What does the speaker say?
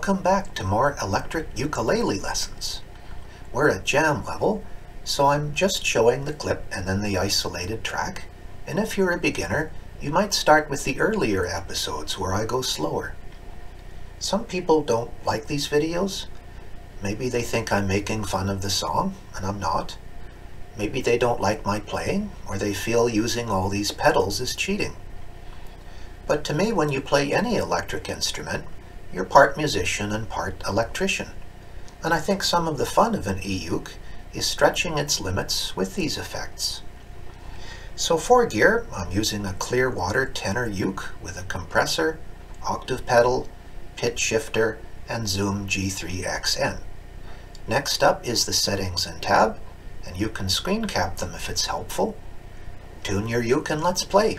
Welcome back to more electric ukulele lessons. We're at jam level, so I'm just showing the clip and then the isolated track. And if you're a beginner, you might start with the earlier episodes where I go slower. Some people don't like these videos. Maybe they think I'm making fun of the song, and I'm not. Maybe they don't like my playing, or they feel using all these pedals is cheating. But to me, when you play any electric instrument, you're part musician and part electrician. And I think some of the fun of an e-uke is stretching its limits with these effects. So for gear, I'm using a Clearwater tenor uke with a compressor, octave pedal, pitch shifter, and Zoom G3XN. Next up is the settings and tab, and you can screen cap them if it's helpful. Tune your uke and let's play.